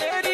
तेरी